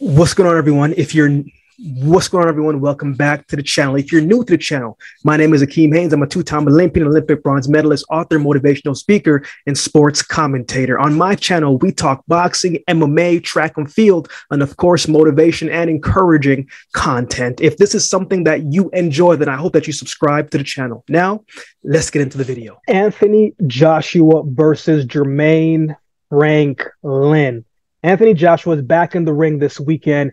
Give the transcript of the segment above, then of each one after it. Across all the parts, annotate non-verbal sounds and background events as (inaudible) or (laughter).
What's going on, everyone? If you're What's going on, everyone? Welcome back to the channel. If you're new to the channel, my name is Akeem Haynes. I'm a two-time Olympian, Olympic bronze medalist, author, motivational speaker, and sports commentator. On my channel, we talk boxing, MMA, track and field, and of course, motivation and encouraging content. If this is something that you enjoy, then I hope that you subscribe to the channel. Now, let's get into the video. Anthony Joshua versus Jermaine Franklin. Anthony Joshua is back in the ring this weekend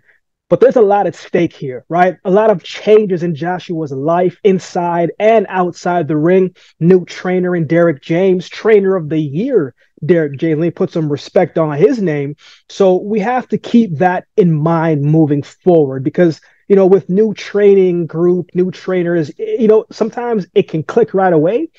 but there's a lot at stake here, right? A lot of changes in Joshua's life inside and outside the ring. New trainer in Derrick James, trainer of the year, Derrick James. Let me put some respect on his name. So we have to keep that in mind moving forward because, you know, with new training group, new trainers, you know, sometimes it can click right away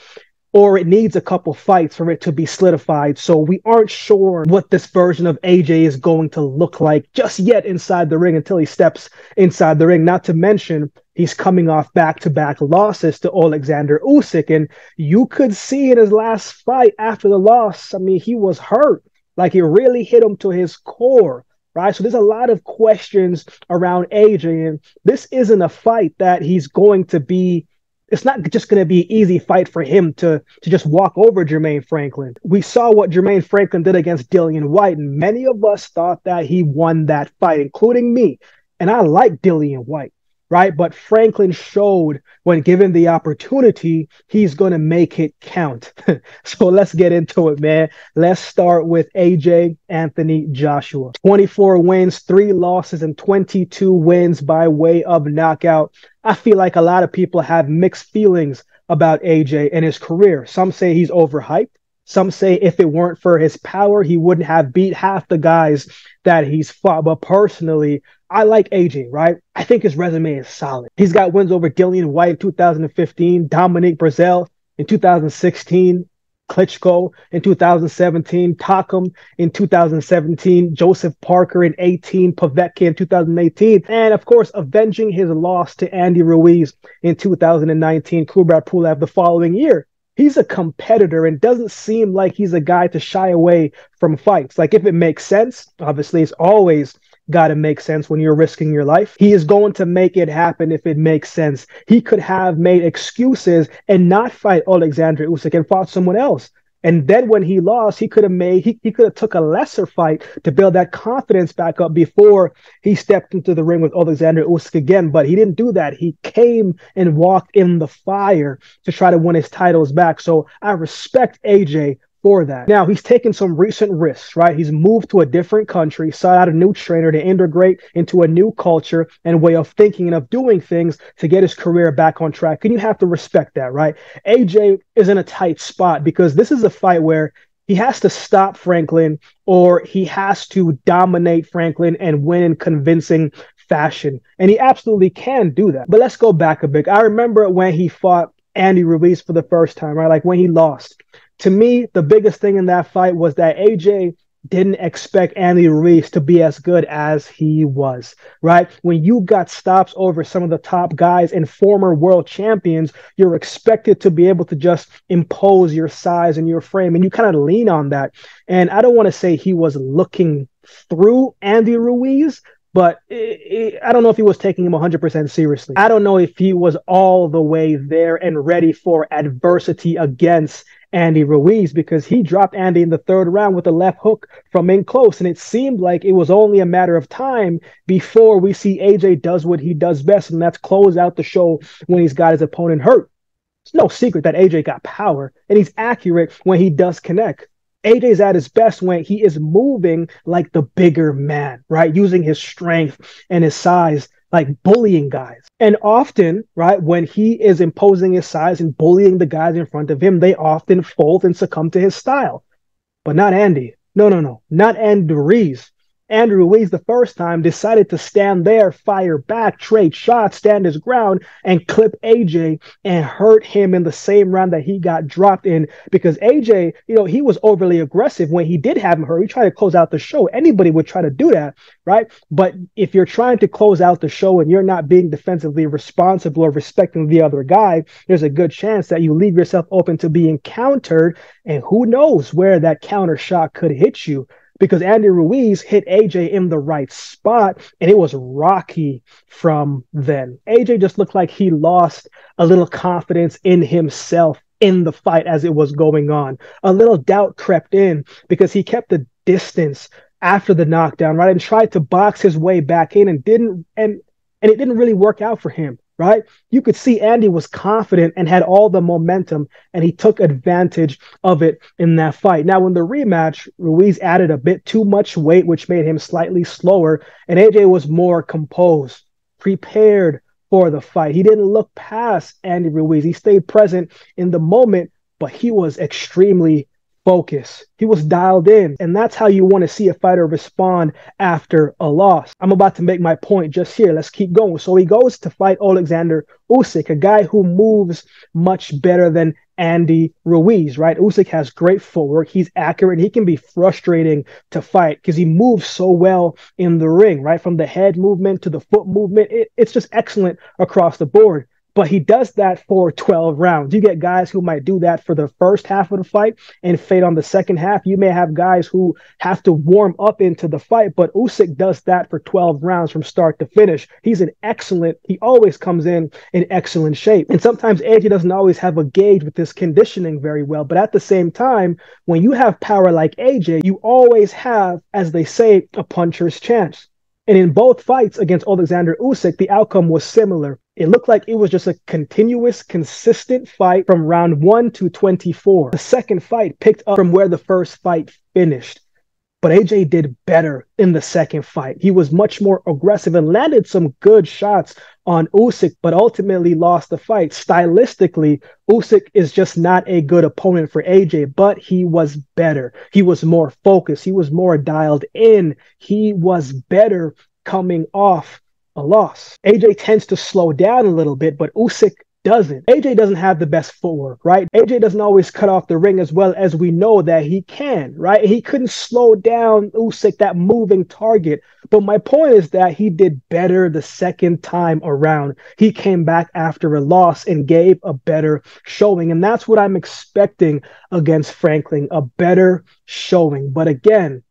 or it needs a couple fights for it to be solidified. So we aren't sure what this version of AJ is going to look like just yet inside the ring until he steps inside the ring. Not to mention, he's coming off back to back losses to Alexander Usyk. And you could see in his last fight after the loss, I mean, he was hurt. Like it really hit him to his core right? So there's a lot of questions around AJ, and this isn't a fight that he's going to be it's not just going to be an easy fight for him to to just walk over Jermaine Franklin. We saw what Jermaine Franklin did against Dillian Whyte, and many of us thought that he won that fight, including me. And I like Dillian Whyte, right? But Franklin showed when given the opportunity, he's going to make it count. (laughs) so let's get into it, man. Let's start with AJ Anthony Joshua. 24 wins, three losses, and 22 wins by way of knockout. I feel like a lot of people have mixed feelings about AJ and his career. Some say he's overhyped. Some say if it weren't for his power, he wouldn't have beat half the guys that he's fought. But personally, I like AJ, right? I think his resume is solid. He's got wins over Dillian Whyte in 2015, Dominic Breazeale in 2016, Klitschko in 2017, Takam in 2017, Joseph Parker in 18, Povetkin in 2018, and of course, avenging his loss to Andy Ruiz in 2019, Kubrat Pulev the following year. He's a competitor and doesn't seem like he's a guy to shy away from fights. Like if it makes sense, obviously it's always got to make sense when you're risking your life. He is going to make it happen if it makes sense. He could have made excuses and not fight Alexander Usyk and fought someone else. And then when he lost, he could have made he, he could have took a lesser fight to build that confidence back up before he stepped into the ring with Alexander Usyk again. But he didn't do that. He came and walked in the fire to try to win his titles back. So I respect AJ for that. Now he's taken some recent risks, right? He's moved to a different country, sought out a new trainer to integrate into a new culture and way of thinking and of doing things to get his career back on track. And you have to respect that, right? AJ is in a tight spot because this is a fight where he has to stop Franklin or he has to dominate Franklin and win in convincing fashion. And he absolutely can do that. But let's go back a bit. I remember when he fought Andy Ruiz for the first time, right? Like when he lost to me, the biggest thing in that fight was that AJ didn't expect Andy Ruiz to be as good as he was, right? When you got stops over some of the top guys and former world champions, you're expected to be able to just impose your size and your frame, and you kind of lean on that. And I don't want to say he was looking through Andy Ruiz, but it, it, I don't know if he was taking him 100% seriously. I don't know if he was all the way there and ready for adversity against Andy Ruiz because he dropped Andy in the third round with a left hook from in close. And it seemed like it was only a matter of time before we see AJ does what he does best, and that's close out the show when he's got his opponent hurt. It's no secret that AJ got power and he's accurate when he does connect. AJ's at his best when he is moving like the bigger man, right? Using his strength and his size like bullying guys. And often, right, when he is imposing his size and bullying the guys in front of him, they often fold and succumb to his style. But not Andy. No, no, no. Not Andy Ruiz. Andrew Ruiz the first time decided to stand there, fire back, trade shots, stand his ground, and clip AJ and hurt him in the same round that he got dropped in because AJ, you know, he was overly aggressive when he did have him hurt. He tried to close out the show. Anybody would try to do that, right? But if you're trying to close out the show and you're not being defensively responsible or respecting the other guy, there's a good chance that you leave yourself open to being countered. And who knows where that counter shot could hit you because Andy Ruiz hit AJ in the right spot and it was rocky from then. AJ just looked like he lost a little confidence in himself in the fight as it was going on. A little doubt crept in because he kept the distance after the knockdown, right? And tried to box his way back in and didn't and and it didn't really work out for him right? You could see Andy was confident and had all the momentum, and he took advantage of it in that fight. Now, in the rematch, Ruiz added a bit too much weight, which made him slightly slower, and AJ was more composed, prepared for the fight. He didn't look past Andy Ruiz. He stayed present in the moment, but he was extremely focus. He was dialed in. And that's how you want to see a fighter respond after a loss. I'm about to make my point just here. Let's keep going. So he goes to fight Alexander Usyk, a guy who moves much better than Andy Ruiz, right? Usyk has great footwork. He's accurate. He can be frustrating to fight because he moves so well in the ring, right? From the head movement to the foot movement, it, it's just excellent across the board but he does that for 12 rounds. You get guys who might do that for the first half of the fight and fade on the second half. You may have guys who have to warm up into the fight, but Usyk does that for 12 rounds from start to finish. He's an excellent, he always comes in in excellent shape. And sometimes AJ doesn't always have a gauge with this conditioning very well, but at the same time, when you have power like AJ, you always have, as they say, a puncher's chance. And in both fights against Alexander Usyk, the outcome was similar. It looked like it was just a continuous, consistent fight from round one to 24. The second fight picked up from where the first fight finished. But AJ did better in the second fight. He was much more aggressive and landed some good shots on Usyk, but ultimately lost the fight. Stylistically, Usyk is just not a good opponent for AJ, but he was better. He was more focused. He was more dialed in. He was better coming off a loss. AJ tends to slow down a little bit, but Usyk doesn't. AJ doesn't have the best footwork, right? AJ doesn't always cut off the ring as well as we know that he can, right? He couldn't slow down Usyk, that moving target. But my point is that he did better the second time around. He came back after a loss and gave a better showing. And that's what I'm expecting against Franklin, a better showing. But again,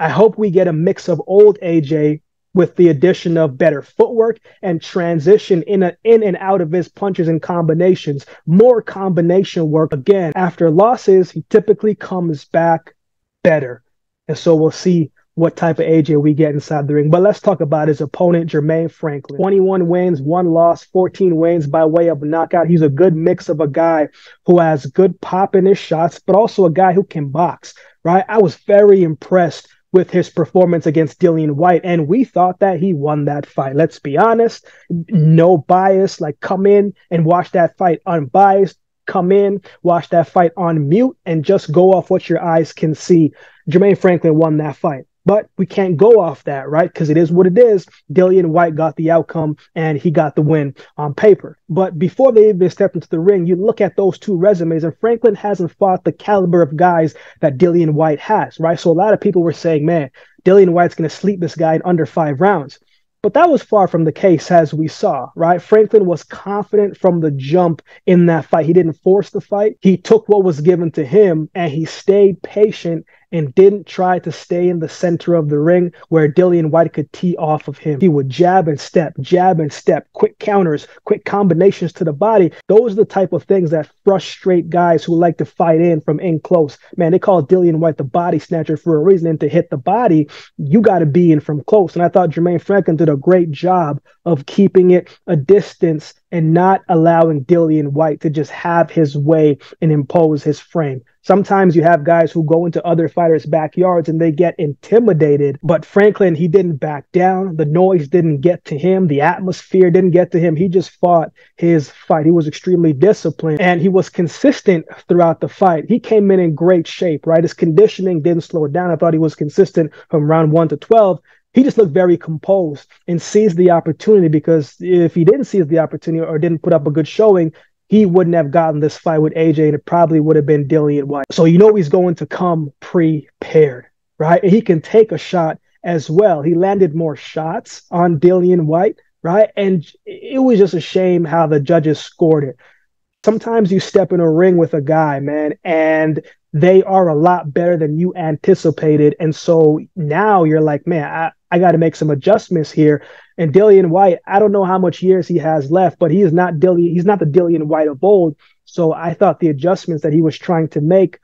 I hope we get a mix of old AJ with the addition of better footwork and transition in a, in and out of his punches and combinations. More combination work. Again, after losses, he typically comes back better. And so we'll see what type of AJ we get inside the ring. But let's talk about his opponent, Jermaine Franklin. 21 wins, one loss, 14 wins by way of knockout. He's a good mix of a guy who has good pop in his shots, but also a guy who can box, right? I was very impressed with his performance against Dillian Whyte. And we thought that he won that fight. Let's be honest, no bias. Like, come in and watch that fight unbiased. Come in, watch that fight on mute, and just go off what your eyes can see. Jermaine Franklin won that fight. But we can't go off that, right? Because it is what it is. Dillian Whyte got the outcome and he got the win on paper. But before they even stepped into the ring, you look at those two resumes, and Franklin hasn't fought the caliber of guys that Dillian Whyte has, right? So a lot of people were saying, man, Dillian Whyte's going to sleep this guy in under five rounds. But that was far from the case, as we saw, right? Franklin was confident from the jump in that fight. He didn't force the fight. He took what was given to him and he stayed patient and didn't try to stay in the center of the ring where Dillian Whyte could tee off of him. He would jab and step, jab and step, quick counters, quick combinations to the body. Those are the type of things that frustrate guys who like to fight in from in close. Man, they call Dillian Whyte the body snatcher for a reason. And to hit the body, you got to be in from close. And I thought Jermaine Franklin did a great job of keeping it a distance and not allowing Dillian Whyte to just have his way and impose his frame. Sometimes you have guys who go into other fighters' backyards and they get intimidated. But Franklin, he didn't back down. The noise didn't get to him. The atmosphere didn't get to him. He just fought his fight. He was extremely disciplined and he was consistent throughout the fight. He came in in great shape, right? His conditioning didn't slow down. I thought he was consistent from round one to 12 he just looked very composed and seized the opportunity because if he didn't seize the opportunity or didn't put up a good showing, he wouldn't have gotten this fight with AJ and it probably would have been Dillian Whyte. So you know he's going to come prepared, right? And he can take a shot as well. He landed more shots on Dillian Whyte, right? And it was just a shame how the judges scored it. Sometimes you step in a ring with a guy, man, and they are a lot better than you anticipated. And so now you're like, man, I, I got to make some adjustments here. And Dillian Whyte, I don't know how much years he has left, but he is not Dillian. He's not the Dillian Whyte of old. So I thought the adjustments that he was trying to make,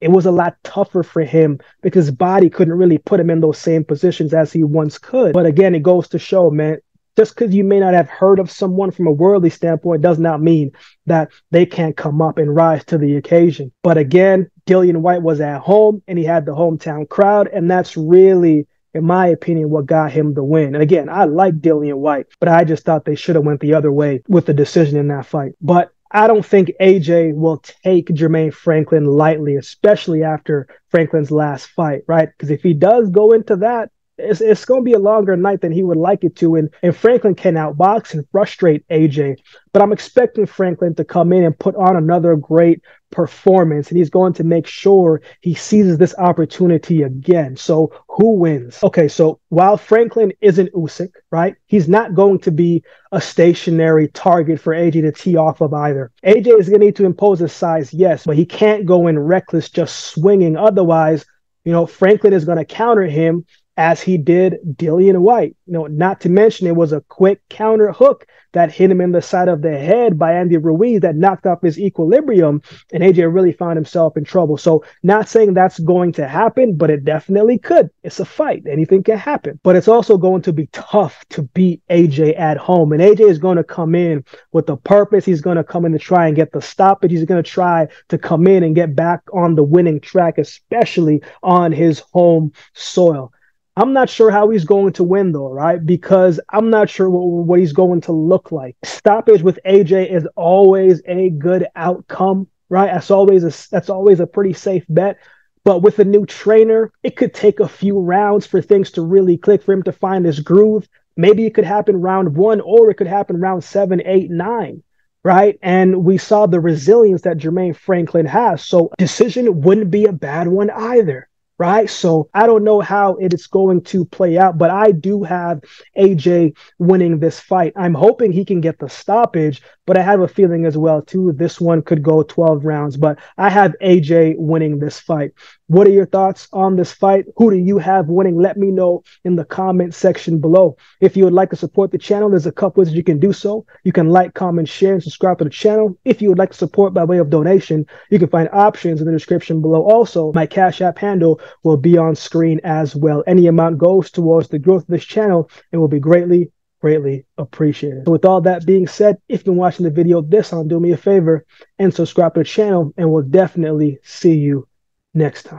it was a lot tougher for him because his body couldn't really put him in those same positions as he once could. But again, it goes to show, man, just because you may not have heard of someone from a worldly standpoint does not mean that they can't come up and rise to the occasion. But again, Dillian Whyte was at home and he had the hometown crowd, and that's really in my opinion, what got him the win. And again, I like Dillian Whyte, but I just thought they should have went the other way with the decision in that fight. But I don't think AJ will take Jermaine Franklin lightly, especially after Franklin's last fight, right? Because if he does go into that it's, it's going to be a longer night than he would like it to. And, and Franklin can outbox and frustrate AJ. But I'm expecting Franklin to come in and put on another great performance. And he's going to make sure he seizes this opportunity again. So who wins? Okay, so while Franklin isn't Usyk, right? He's not going to be a stationary target for AJ to tee off of either. AJ is going to need to impose his size, yes, but he can't go in reckless just swinging. Otherwise, you know, Franklin is going to counter him as he did Dillian Whyte. You know, not to mention it was a quick counter hook that hit him in the side of the head by Andy Ruiz that knocked off his equilibrium, and AJ really found himself in trouble. So, not saying that's going to happen, but it definitely could. It's a fight; anything can happen. But it's also going to be tough to beat AJ at home, and AJ is going to come in with a purpose. He's going to come in to try and get the stoppage. He's going to try to come in and get back on the winning track, especially on his home soil. I'm not sure how he's going to win though, right? Because I'm not sure what, what he's going to look like. Stoppage with AJ is always a good outcome, right? That's always a that's always a pretty safe bet. But with a new trainer, it could take a few rounds for things to really click for him to find his groove. Maybe it could happen round one, or it could happen round seven, eight, nine right? And we saw the resilience that Jermaine Franklin has. So decision wouldn't be a bad one either right? So I don't know how it is going to play out, but I do have AJ winning this fight. I'm hoping he can get the stoppage, but I have a feeling as well too this one could go 12 rounds, but I have AJ winning this fight. What are your thoughts on this fight? Who do you have winning? Let me know in the comment section below. If you would like to support the channel, there's a couple ways you can do so. You can like, comment, share, and subscribe to the channel. If you would like to support by way of donation, you can find options in the description below. Also, my Cash App handle will be on screen as well. Any amount goes towards the growth of this channel and will be greatly, greatly appreciated. So with all that being said, if you've been watching the video this on, do me a favor and subscribe to the channel and we'll definitely see you next time.